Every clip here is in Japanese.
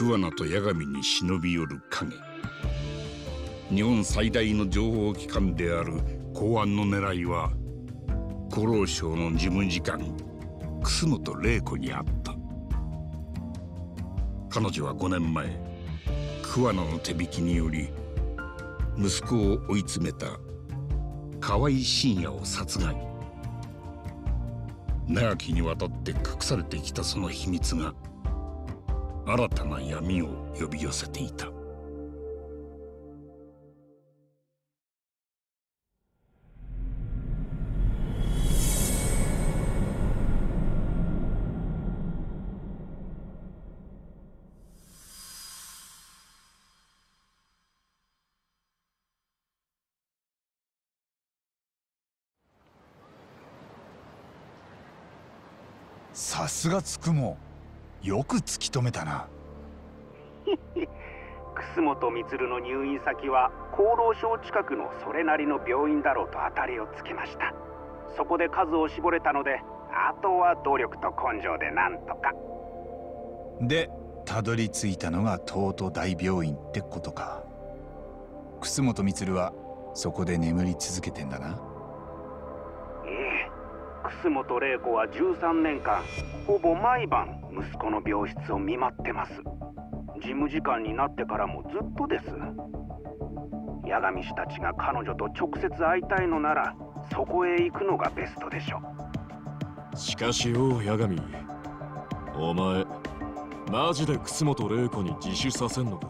桑名と八神に忍び寄る影。日本最大の情報機関である公安の狙いは厚労省の事務次官楠本玲子にあった。彼女は5年前桑名の手引きにより息子を追い詰めた河合信也を殺害。長きにわたって隠されてきたその秘密が新たな闇を呼び寄せていた。さすがつくも。よく突き止めたな。楠本充の入院先は厚労省近くのそれなりの病院だろうと当たりをつけました。そこで数を絞れたのであとは努力と根性でなんとか。でたどり着いたのが東都大病院ってことか。楠本充はそこで眠り続けてんだな楠本玲子は13年間ほぼ毎晩息子の病室を見舞ってます。事務次官になってからもずっとです。八神氏たちが彼女と直接会いたいのならそこへ行くのがベストでしょしかしよ八神。お前マジで楠本玲子に自首させんのか？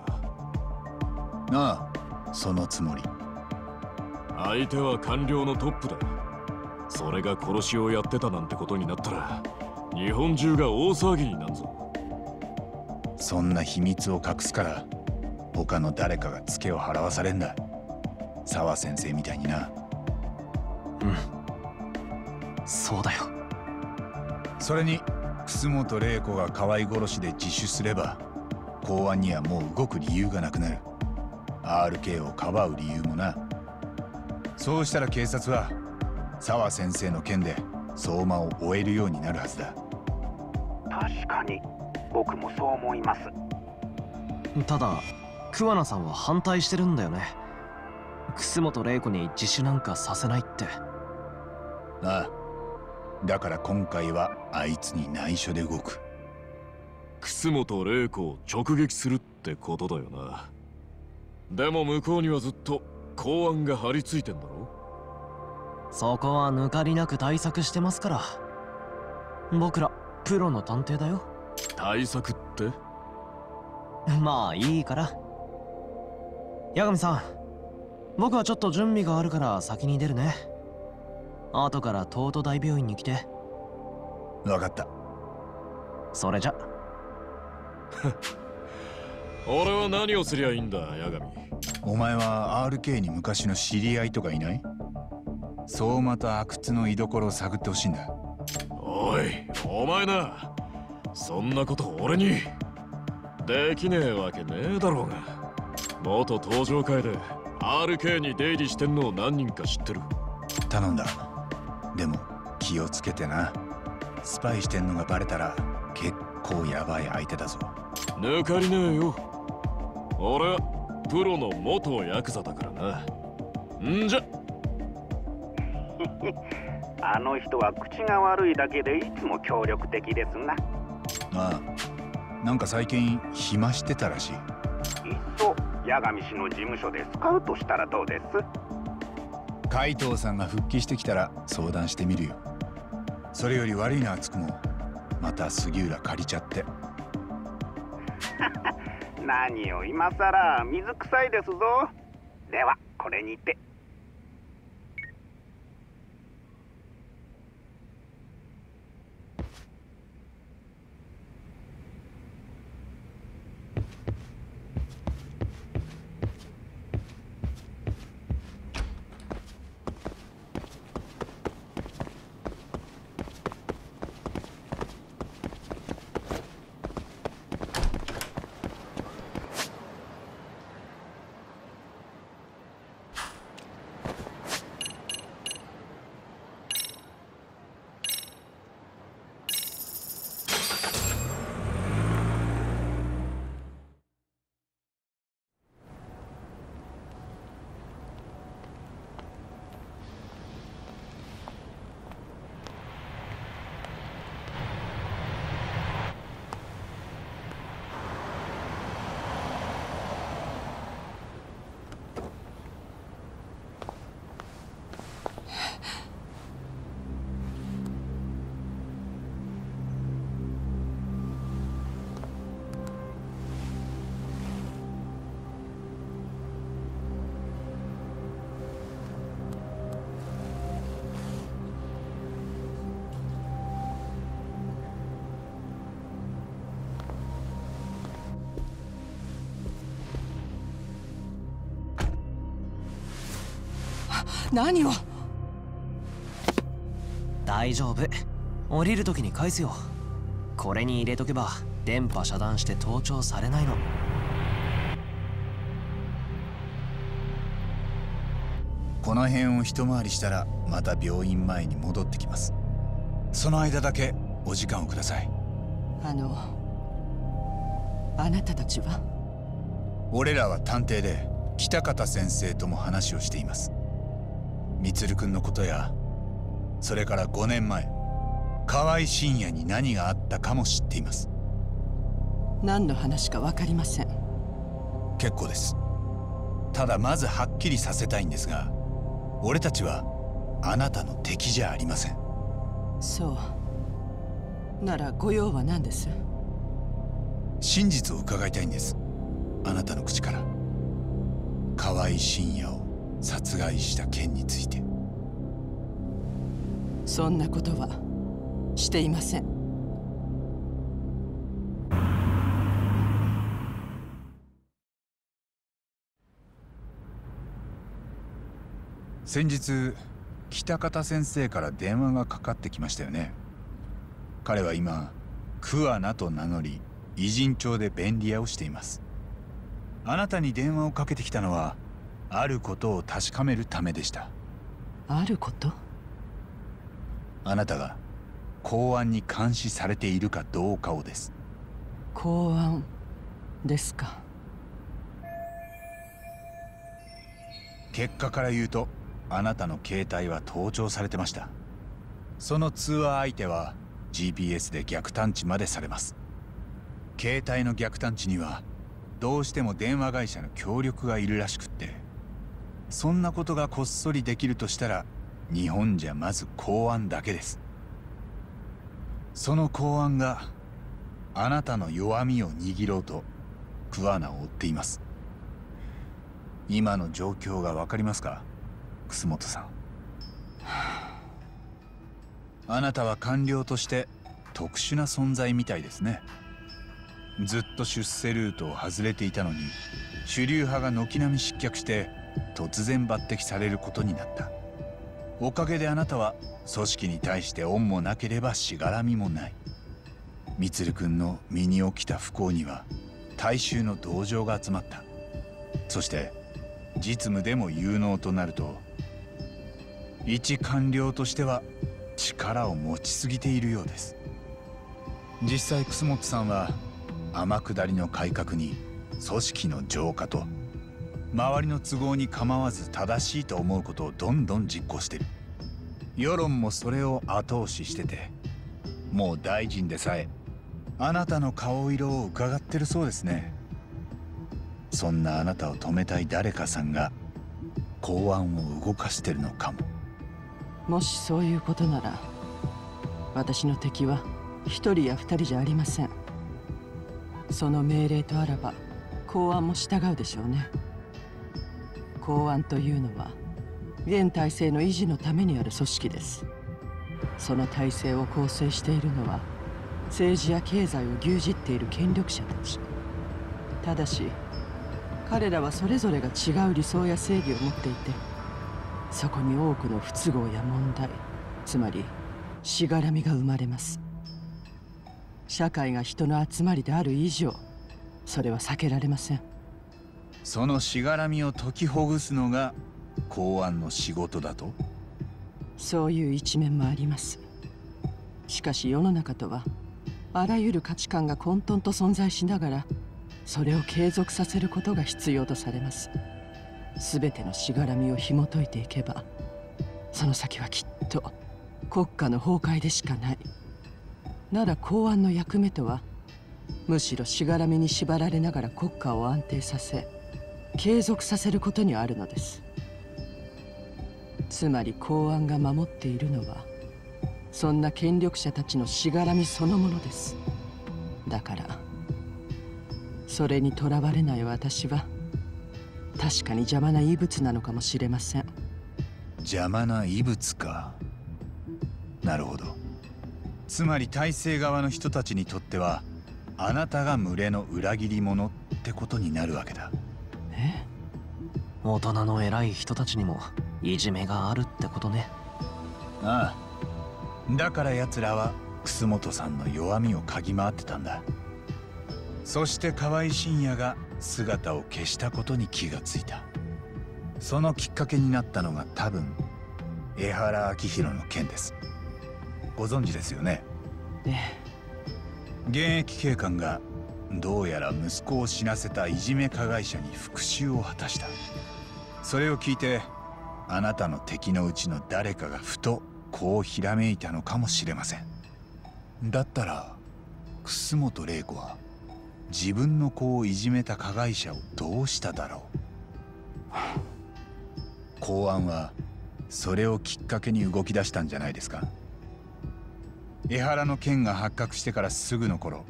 ああそのつもり。相手は官僚のトップだそれが殺しをやってたなんてことになったら日本中が大騒ぎになんぞ。そんな秘密を隠すから他の誰かがツケを払わされんだ。沢先生みたいにな。うん。そうだよ。それに楠本玲子が河合殺しで自首すれば公安にはもう動く理由がなくなる。RK をかばう理由もな。そうしたら警察は沢先生の件で相馬を終えるようになるはずだ。確かに。僕もそう思います。ただ桑名さんは反対してるんだよね。楠本玲子に自首なんかさせないって。ああ。だから今回はあいつに内緒で動く。楠本玲子を直撃するってことだよな。でも向こうにはずっと公安が張り付いてんだろ？そこは抜かりなく対策してますから。僕らプロの探偵だよ。対策って？まあいいから。八神さん僕はちょっと準備があるから先に出るね。後から東都大病院に来て。分かった。それじゃ。俺は何をすりゃいいんだ八神？お前は RK に昔の知り合いとかいない？相馬と阿久津の居所を探ってほしいんだ。おいお前な。そんなこと俺にできねえわけねえだろうが。元登場会で RK に出入りしてんのを何人か知ってる。頼んだ。でも気をつけてな。スパイしてんのがバレたら結構ヤバい相手だぞ。抜かりねえよ。俺はプロの元ヤクザだからな。んじゃあの人は口が悪いだけでいつも協力的ですな。ああなんか最近暇してたらしい。いっそ八神氏の事務所でスカウトしたらどうです？海藤さんが復帰してきたら相談してみるよ。それより悪いなつくも。また杉浦借りちゃって。何を今さら水臭いですぞ。ではこれにて何を？大丈夫。降りる時に返すよ。これに入れとけば電波遮断して盗聴されないの。この辺を一回りしたらまた病院前に戻ってきます。その間だけお時間をください。あのあなたたちは？俺らは探偵で北方先生とも話をしています充君のことやそれから5年前河合深夜に何があったかも知っています。何の話か分かりません。結構です。ただまずはっきりさせたいんですが俺たちはあなたの敵じゃありません。そう。ならご用は何です？真実を伺いたいんです。あなたの口から。河合深夜を殺害した件について。そんなことはしていません。先日北方先生から電話がかかってきましたよね。彼は今桑名と名乗り偉人町で便利屋をしています。あなたに電話をかけてきたのはあることを確かめるためでした。あること？あなたが公安に監視されているかどうかをです。公安ですか。結果から言うとあなたの携帯は盗聴されてました。その通話相手は GPS で逆探知までされます。携帯の逆探知にはどうしても電話会社の協力がいるらしくってそんなことがこっそりできるとしたら日本じゃまず公安だけです。その公安があなたの弱みを握ろうと桑名を追っています。今の状況が分かりますか？楠本さん。あなたは官僚として特殊な存在みたいですね。ずっと出世ルートを外れていたのに主流派が軒並み失脚して突然抜擢されることになった。おかげであなたは組織に対して恩もなければしがらみもない。充君の身に起きた不幸には大衆の同情が集まった。そして実務でも有能となると一官僚としては力を持ちすぎているようです。実際楠本さんは天下りの改革に組織の浄化と周りの都合に構わず正しいと思うことをどんどん実行してる。世論もそれを後押ししててもう大臣でさえあなたの顔色を伺ってるそうですね。そんなあなたを止めたい誰かさんが公安を動かしてるのかも。もしそういうことなら私の敵は一人や二人じゃありません。その命令とあらば公安も従うでしょうね。公安というのは現体制の維持のためにある組織です。その体制を構成しているのは政治や経済を牛耳っている権力者たち。ただし彼らはそれぞれが違う理想や正義を持っていてそこに多くの不都合や問題つまりしがらみが生まれます。社会が人の集まりである以上それは避けられません。そのしがらみを解きほぐすのが公安の仕事だと？そういう一面もあります。しかし世の中とはあらゆる価値観が混沌と存在しながらそれを継続させることが必要とされます。全てのしがらみを紐解いていけばその先はきっと国家の崩壊でしかない。なら公安の役目とはむしろしがらみに縛られながら国家を安定させ継続させることにあるのです。つまり公安が守っているのはそんな権力者たちのしがらみそのものです。だからそれにとらわれない私は確かに邪魔な異物なのかもしれません。邪魔な異物か。なるほど。つまり体制側の人たちにとってはあなたが群れの裏切り者ってことになるわけだ。え大人の偉い人たちにもいじめがあるってことね。ああ。だから奴らは楠本さんの弱みを嗅ぎ回ってたんだ。そして河合信也が姿を消したことに気がついた。そのきっかけになったのが多分江原明宏の件です。ご存知ですよね？え。現役警官がどうやら息子を死なせたいじめ加害者に復讐を果たした。それを聞いてあなたの敵のうちの誰かがふとこうひらめいたのかもしれません。だったら楠本玲子は自分の子をいじめた加害者をどうしただろう。公安はそれをきっかけに動き出したんじゃないですか。江原の件が発覚してからすぐの頃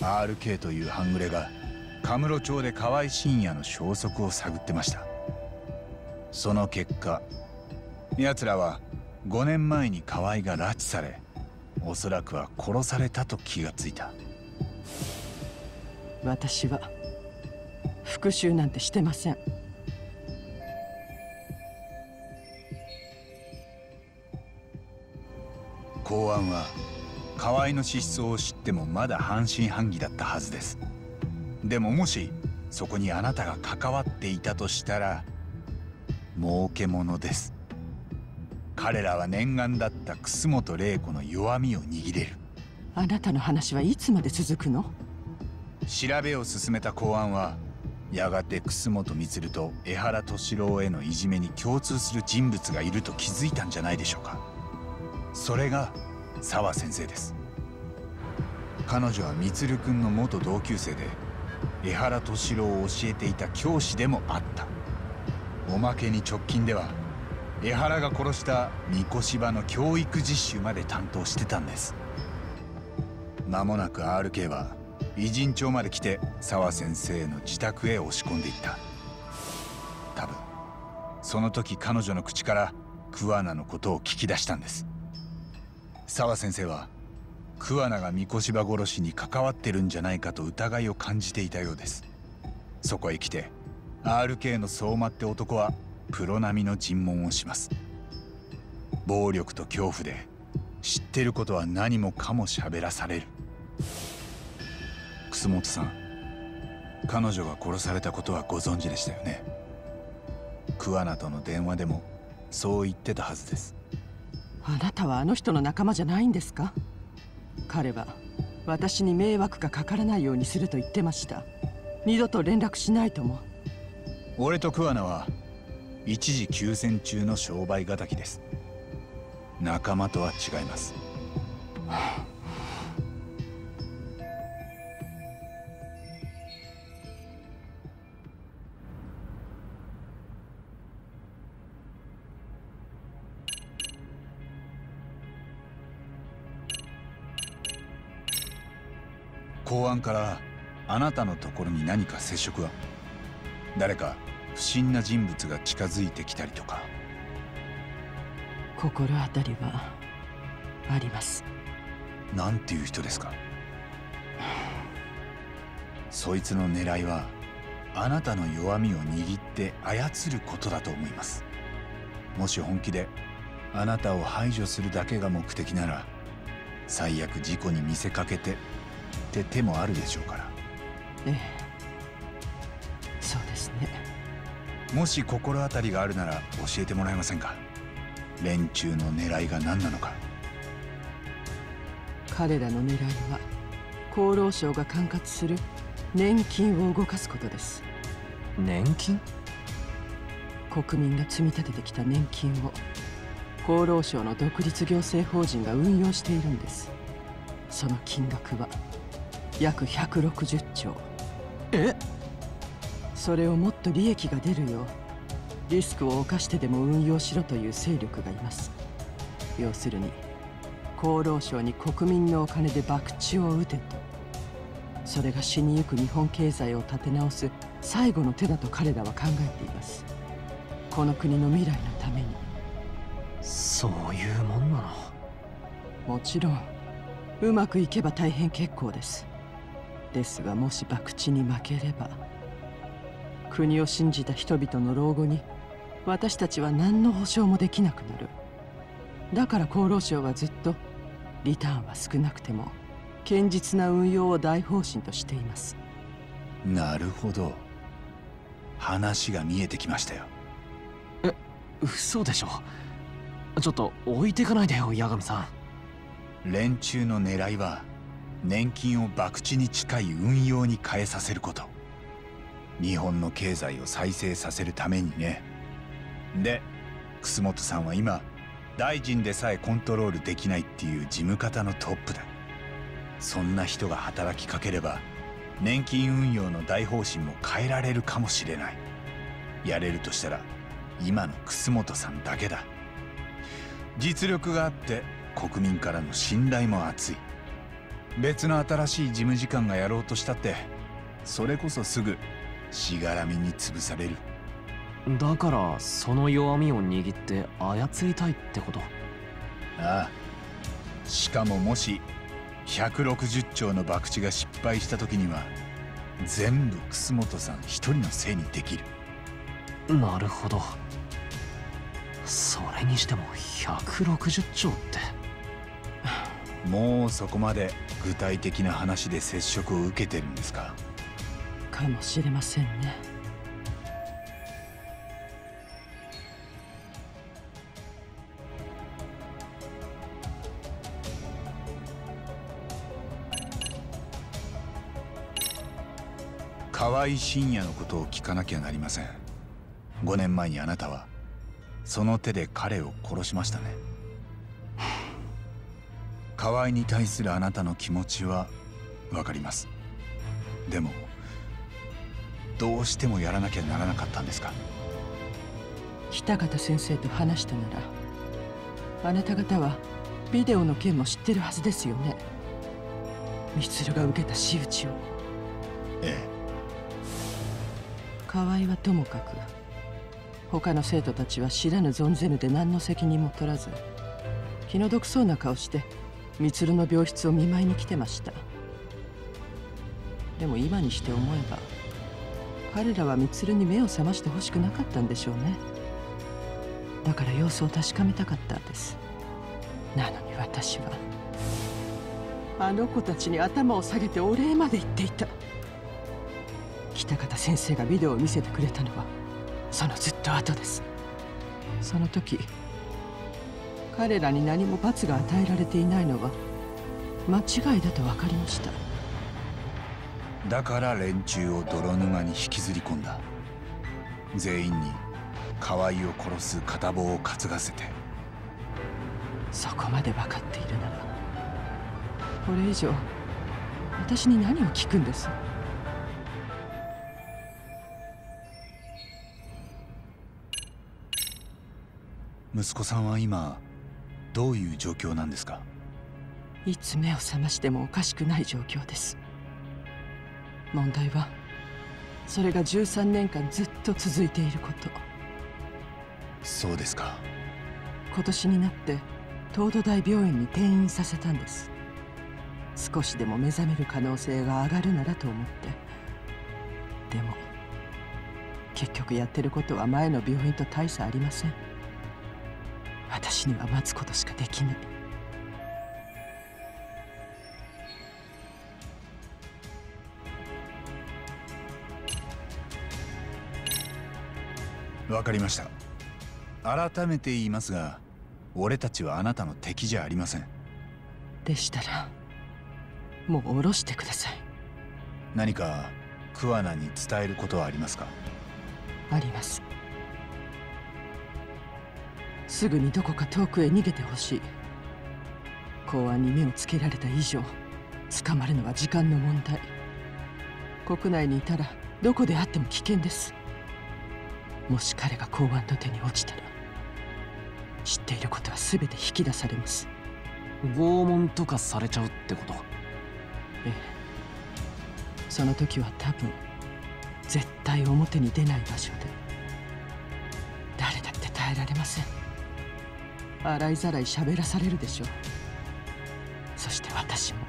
RK という半グレがカムロ町で河合信也の消息を探ってました。その結果奴らは5年前に河合が拉致されおそらくは殺されたと気がついた。私は復讐なんてしてません。公安は河合の失踪を知ってもまだ半信半疑だったはずです。でももしそこにあなたが関わっていたとしたら儲けものです。彼らは念願だった楠本玲子の弱みを握れる。あなたの話はいつまで続くの？調べを進めた公安はやがて楠本充と江原敏郎へのいじめに共通する人物がいると気づいたんじゃないでしょうか。それが沢先生です。彼女は充君の元同級生で江原敏郎を教えていた教師でもあった。おまけに直近では江原が殺した三越場の教育実習まで担当してたんです。間もなく RK は偉人町まで来て沢先生の自宅へ押し込んでいった。多分その時彼女の口から桑名のことを聞き出したんです。沢先生は桑名が三越場殺しに関わってるんじゃないかと疑いを感じていたようです。そこへ来て RK の相馬って男はプロ並みの尋問をします。暴力と恐怖で知ってることは何もかも喋らされる。楠本さん彼女が殺されたことはご存知でしたよね。桑名との電話でもそう言ってたはずです。あなたはあの人の仲間じゃないんですか？彼は私に迷惑がかからないようにすると言ってました。二度と連絡しないとも。俺と桑名は一時休戦中の商売敵です。仲間とは違います。公安からあなたのところに何か接触は？誰か不審な人物が近づいてきたりとか？心当たりはあります。なんていう人ですか？そいつの狙いはあなたの弱みを握って操ることだと思います。もし本気であなたを排除するだけが目的なら最悪事故に見せかけてって手もあるでしょうから。ええ。そうですね。もし心当たりがあるなら教えてもらえませんか？連中の狙いが何なのか。彼らの狙いは厚労省が管轄する年金を動かすことです。年金？国民が積み立ててきた年金を厚労省の独立行政法人が運用しているんです。その金額は約160兆。え？それをもっと利益が出るようリスクを冒してでも運用しろという勢力がいます。要するに厚労省に国民のお金で博打を打てと。それが死にゆく日本経済を立て直す最後の手だと彼らは考えています。この国の未来のために。そういうもんなの？もちろんうまくいけば大変結構ですですがもし博打に負ければ国を信じた人々の老後に私たちは何の保証もできなくなる。だから厚労省はずっとリターンは少なくても堅実な運用を大方針としています。なるほど。話が見えてきましたよ。嘘でしょ。ちょっと置いてかないでよ八神さん。連中の狙いは年金を博打に近い運用に変えさせること。日本の経済を再生させるためにね。で楠本さんは今大臣でさえコントロールできないっていう事務方のトップだ。そんな人が働きかければ年金運用の大方針も変えられるかもしれない。やれるとしたら今の楠本さんだけだ。実力があって国民からの信頼も厚い。別の新しい事務次官がやろうとしたってそれこそすぐしがらみに潰される。だからその弱みを握って操りたいってこと。ああ。しかももし160兆の博打が失敗した時には全部楠本さん一人のせいにできる。なるほど。それにしても160兆ってもうそこまで具体的な話で接触を受けてるんですか？かもしれませんね。河合信也のことを聞かなきゃなりません。5年前にあなたはその手で彼を殺しましたね河合に対するあなたの気持ちは分かります。でもどうしてもやらなきゃならなかったんですか？北方先生と話したならあなた方はビデオの件も知ってるはずですよね。充が受けた仕打ちを。ええ。河合はともかく他の生徒たちは知らぬ存ぜぬで何の責任も取らず気の毒そうな顔して充の病室を見舞いに来てました。でも今にして思えば彼らは充に目を覚ましてほしくなかったんでしょうね。だから様子を確かめたかったんです。なのに私はあの子たちに頭を下げてお礼まで言っていた。北方先生がビデオを見せてくれたのはそのずっと後です。その時彼らに何も罰が与えられていないのは間違いだと分かりました。だから連中を泥沼に引きずり込んだ。全員に河合を殺す片棒を担がせて。そこまで分かっているならこれ以上私に何を聞くんです？息子さんは今どういう状況なんですか？いつ目を覚ましてもおかしくない状況です。問題はそれが13年間ずっと続いていること。そうですか。今年になって東都大病院に転院させたんです。少しでも目覚める可能性が上がるならと思って。でも結局やってることは前の病院と大差ありません私には待つことしかできない。わかりました。改めて言いますが俺たちはあなたの敵じゃありません。でしたらもう下ろしてください。何か桑名に伝えることはありますか？ありますすぐにどこか遠くへ逃げてほしい。公安に目をつけられた以上捕まるのは時間の問題。国内にいたらどこであっても危険です。もし彼が公安の手に落ちたら知っていることは全て引き出されます。拷問とかされちゃうってこと？ええ。その時は多分絶対表に出ない場所で誰だって耐えられません洗いざらい喋らされるでしょう。そして私も。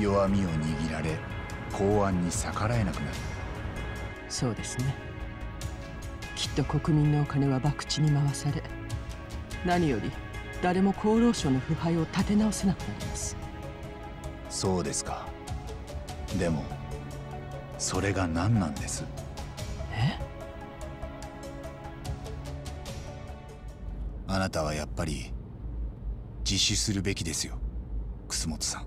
弱みを握られ公安に逆らえなくなる。そうですね。きっと国民のお金は博打に回され何より誰も厚労省の腐敗を立て直せなくなります。そうですか。でもそれが何なんです？あなたはやっぱり自首するべきですよ。楠本さん。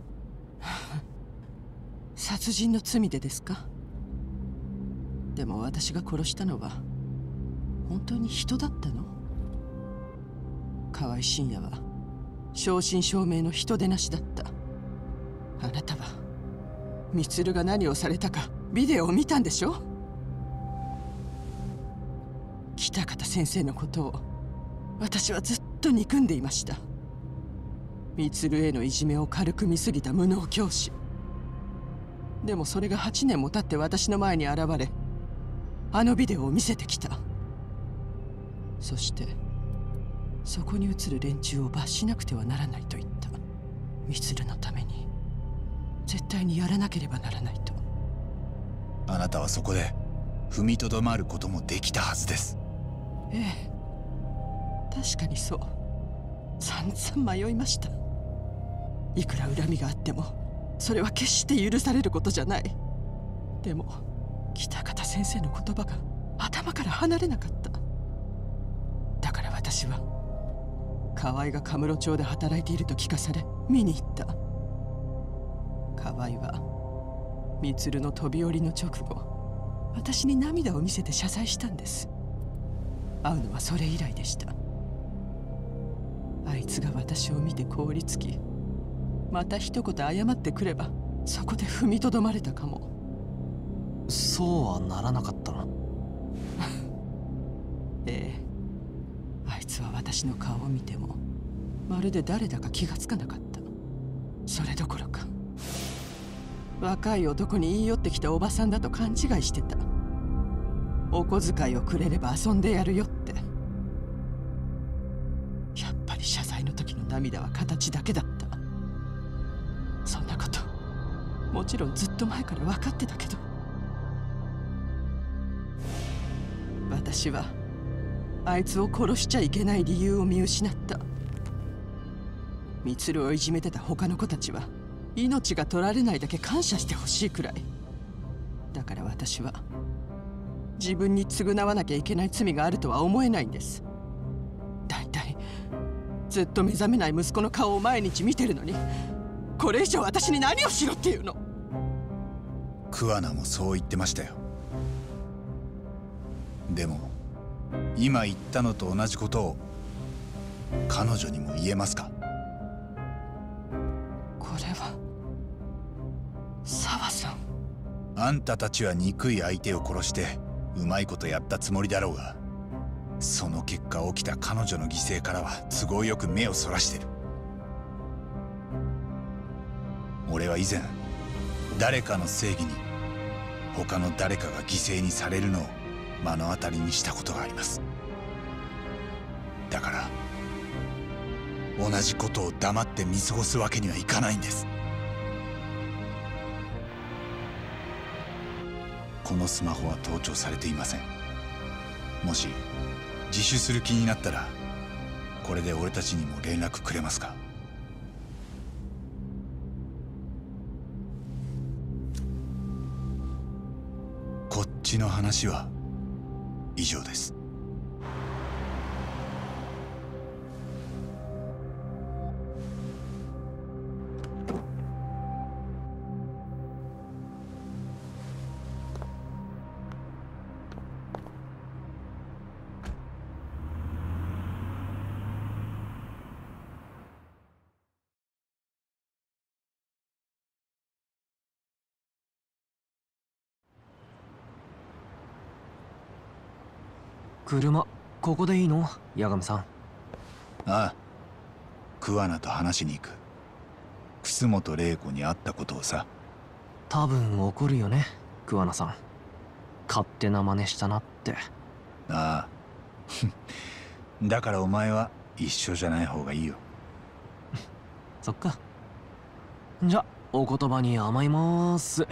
殺人の罪でですか？でも私が殺したのは本当に人だったの？河合信也は正真正銘の人でなしだった。あなたは充が何をされたかビデオを見たんでしょ？北方先生のことを私はずっと憎んでいました。充へのいじめを軽く見すぎた無能教師。でもそれが8年も経って私の前に現れあのビデオを見せてきた。そしてそこに映る連中を罰しなくてはならないと言った。充のために。絶対にやらなければならないと。あなたはそこで踏みとどまることもできたはずです。ええ確かにそう。散々迷いました。いくら恨みがあってもそれは決して許されることじゃない。でも北方先生の言葉が頭から離れなかった。だから私は河合がカムロ町で働いていると聞かされ見に行った。河合は充の飛び降りの直後私に涙を見せて謝罪したんです。会うのはそれ以来でした。あいつが私を見て凍りつきまた一言謝ってくればそこで踏みとどまれたかも。そうはならなかったの ええ。あいつは私の顔を見てもまるで誰だか気がつかなかった。それどころか若い男に言い寄ってきたおばさんだと勘違いしてた。お小遣いをくれれば遊んでやるよ。って涙は形だけだった。そんなこともちろんずっと前から分かってたけど。私はあいつを殺しちゃいけない理由を見失った。充をいじめてた他の子たちは命が取られないだけ感謝してほしいくらい。だから私は自分に償わなきゃいけない罪があるとは思えないんです。ずっと目覚めない息子の顔を毎日見てるのにこれ以上私に何をしろっていうの？桑名もそう言ってましたよ。でも今言ったのと同じことを彼女にも言えますか？これは澤さん。あんたたちは憎い相手を殺してうまいことやったつもりだろうがその結果起きた彼女の犠牲からは都合よく目をそらしてる。俺は以前誰かの正義に他の誰かが犠牲にされるのを目の当たりにしたことがあります。だから同じことを黙って見過ごすわけにはいかないんです。このスマホは盗聴されていません。もし自首する気になったらこれで俺たちにも連絡くれますか？こっちの話は以上です。車ここでいいの？八神さん。ああ。桑名と話しに行く。楠本玲子に会ったことをさ。多分怒るよね桑名さん。勝手な真似したなって。ああ。だからお前は一緒じゃない方がいいよ。そっか。じゃお言葉に甘いまーす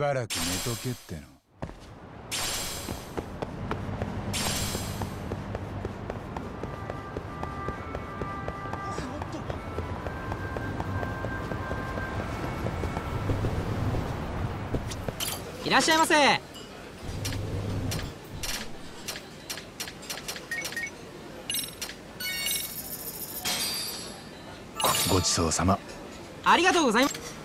ばらく寝とけっての。いらっしゃいませ。ごちそうさま。ありがとうございます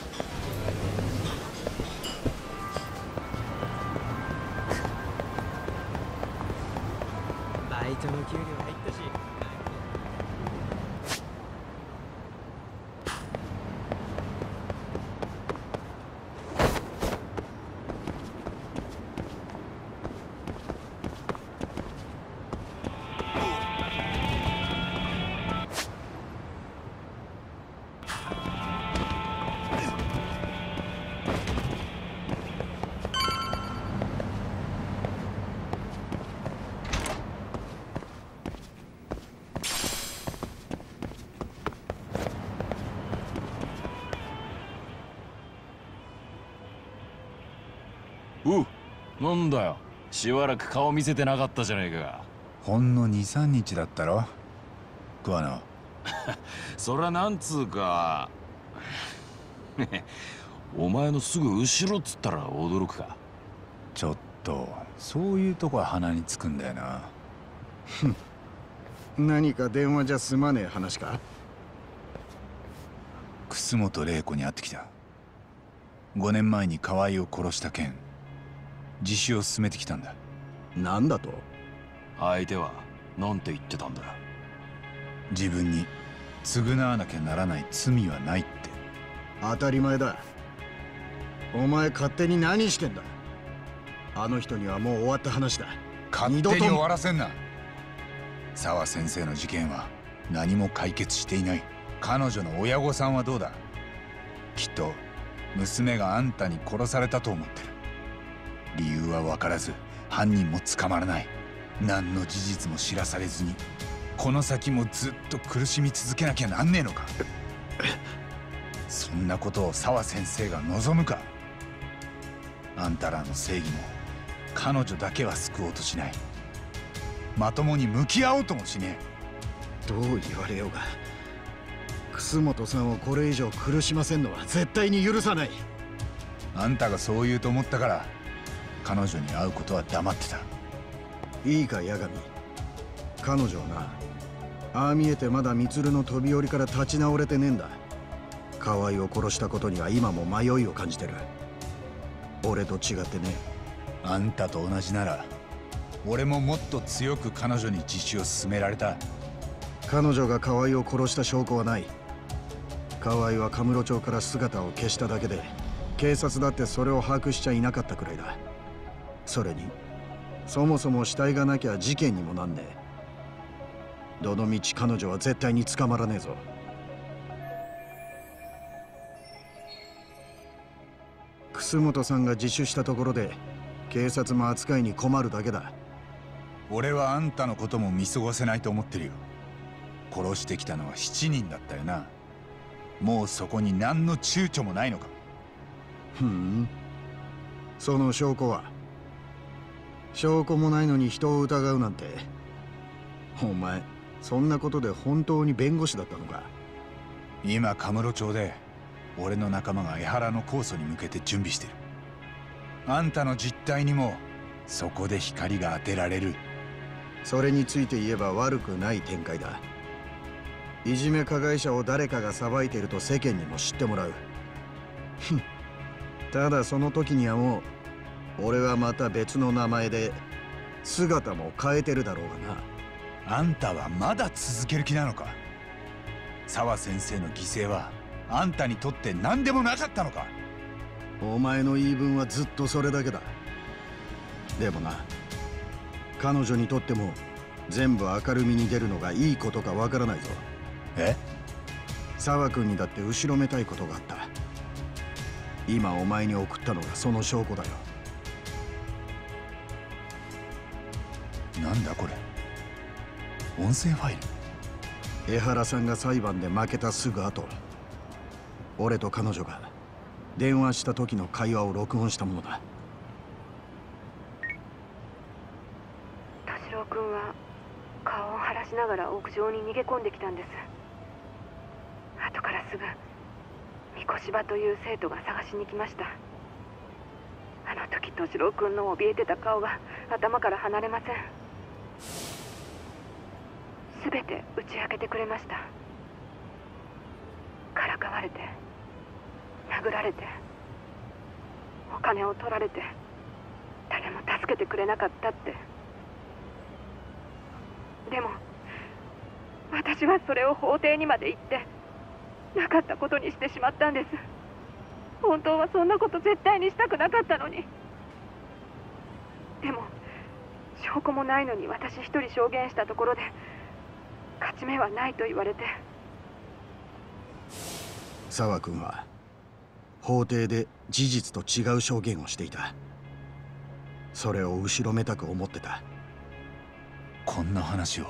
なんだよ。しばらく顔見せてなかったじゃねえか。ほんの23日だったろ。桑野。そりゃなんつうか。お前のすぐ後ろっつったら驚くか。ちょっとそういうとこは鼻につくんだよな。何か電話じゃ済まねえ話か？楠本玲子に会ってきた。5年前に河合を殺した件自首を進めてきたんだ。なんだと？相手はなんて言ってたんだ？自分に償わなきゃならない罪はないって。当たり前だ。お前勝手に何してんだ？あの人にはもう終わった話だ。勝手に二度と終わらせんな。沢先生の事件は何も解決していない。彼女の親御さんはどうだ？きっと娘があんたに殺されたと思ってる理由は分からず犯人も捕まらない。何の事実も知らされずにこの先もずっと苦しみ続けなきゃなんねえのか。そんなことを沢先生が望むか。あんたらの正義も彼女だけは救おうとしない。まともに向き合おうともしねどう言われようが楠本さんをこれ以上苦しませんのは絶対に許さない。えあんたがそう言うと思ったから彼女に会うことは黙ってた。いいか八神。彼女はなああ見えてまだ充の飛び降りから立ち直れてねえんだ。河合を殺したことには今も迷いを感じてる。俺と違ってね。あんたと同じなら俺ももっと強く彼女に自首を進められた。彼女が河合を殺した証拠はない。河合はカムロ町から姿を消しただけで警察だってそれを把握しちゃいなかったくらいだそれにそもそも死体がなきゃ事件にもなんねえ。どのみち彼女は絶対に捕まらねえぞ。楠本さんが自首したところで警察も扱いに困るだけだ。俺はあんたのことも見過ごせないと思ってるよ。殺してきたのは7人だったよな。もうそこに何の躊躇もないのか。ふん。その証拠は？証拠もないのに人を疑うなんて。お前そんなことで本当に弁護士だったのか？今カムロ町で俺の仲間が江原の控訴に向けて準備してる。あんたの実態にもそこで光が当てられる。それについて言えば悪くない展開だ。いじめ加害者を誰かが裁いていると世間にも知ってもらう。ただその時にはもう俺はまた別の名前で姿も変えてるだろうがな。あんたはまだ続ける気なのか？沢先生の犠牲はあんたにとって何でもなかったのか？お前の言い分はずっとそれだけだ。でもな彼女にとっても全部明るみに出るのがいいことかわからないぞ。え？沢君にだって後ろめたいことがあった。今お前に送ったのがその証拠だよなんだこれ？音声ファイル？江原さんが裁判で負けたすぐ後俺と彼女が電話した時の会話を録音したものだ。敏郎君は顔を晴らしながら屋上に逃げ込んできたんです。後からすぐ三越場という生徒が探しに来ました。あの時敏郎君の怯えてた顔が頭から離れません全て打ち明けてくれました。からかわれて殴られてお金を取られて誰も助けてくれなかったって。でも私はそれを法廷にまで行ってなかったことにしてしまったんです。本当はそんなこと絶対にしたくなかったのに。でも証拠もないのに私一人証言したところで勝ち目はないと言われて。沢君は法廷で事実と違う証言をしていた。それを後ろめたく思ってた。こんな話を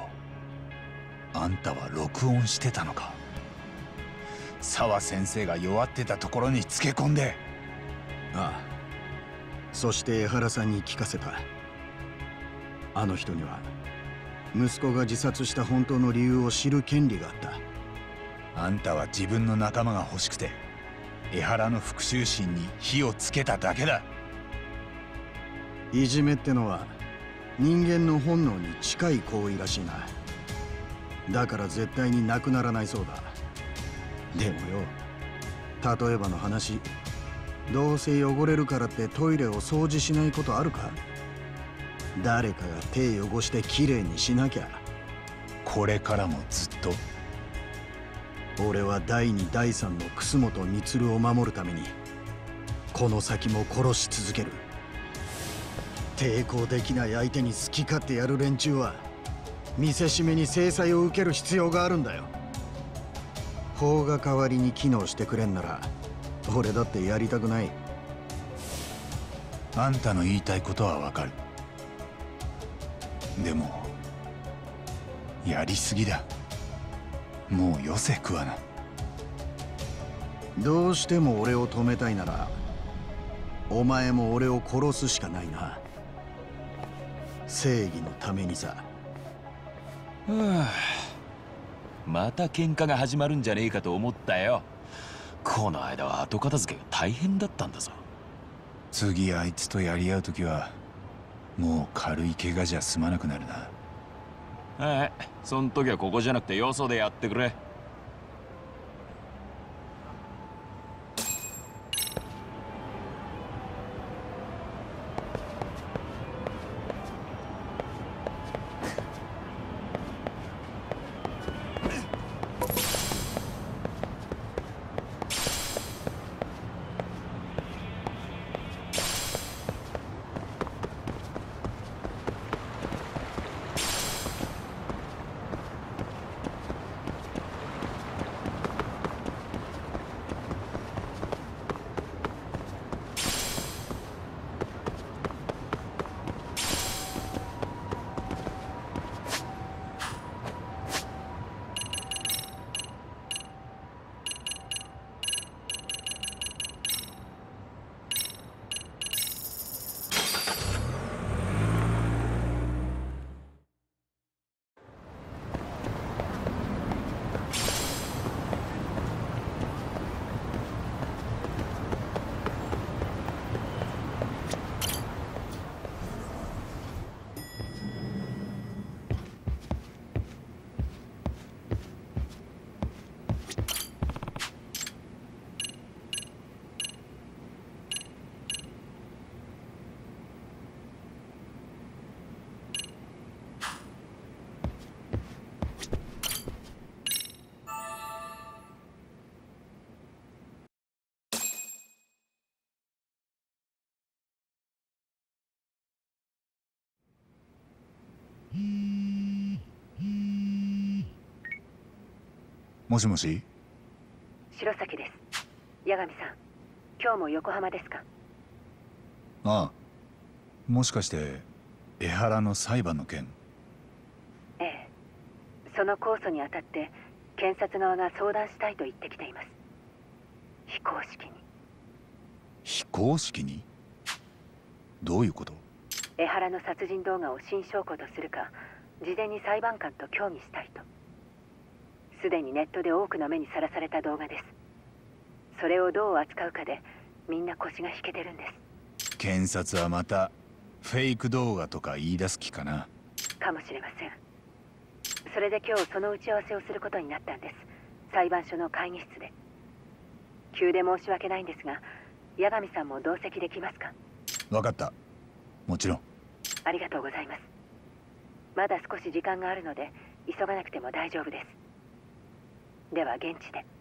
あんたは録音してたのか。沢先生が弱ってたところにつけ込んで。ああ。そして江原さんに聞かせた。あの人には息子が自殺した本当の理由を知る権利があった。あんたは自分の仲間が欲しくて江原の復讐心に火をつけただけだ。いじめってのは人間の本能に近い行為らしいな。だから絶対になくならないそうだ。でもよ例えばの話どうせ汚れるからってトイレを掃除しないことあるか？誰かが手汚してきれいにしなきゃ。これからもずっと。俺は第2第3の楠本充を守るためにこの先も殺し続ける。抵抗できない相手に好き勝手やる連中は見せしめに制裁を受ける必要があるんだよ。法が代わりに機能してくれんなら俺だってやりたくない。あんたの言いたいことはわかるでもやりすぎだ。もうよせ食わな。どうしても俺を止めたいならお前も俺を殺すしかないな。正義のためにさ。は あまた喧嘩が始まるんじゃねえかと思ったよ。この間は後片付けが大変だったんだぞ。次あいつとやり合う時はもう軽い怪我じゃ済まなくなるな。はいそん時はここじゃなくてよそでやってくれ。もしもし？白崎です。八神さん今日も横浜ですか？ああ。もしかして江原の裁判の件？ええ。その控訴にあたって検察側が相談したいと言ってきています。非公式に。非公式に？どういうこと？江原の殺人動画を新証拠とするか事前に裁判官と協議したいとすでにネットで多くの目にさらされた動画です。それをどう扱うかでみんな腰が引けてるんです。検察はまたフェイク動画とか言い出す気かな。かもしれません。それで今日その打ち合わせをすることになったんです。裁判所の会議室で。急で申し訳ないんですが八神さんも同席できますか？分かった。もちろん。ありがとうございます。まだ少し時間があるので急がなくても大丈夫ですでは現地で。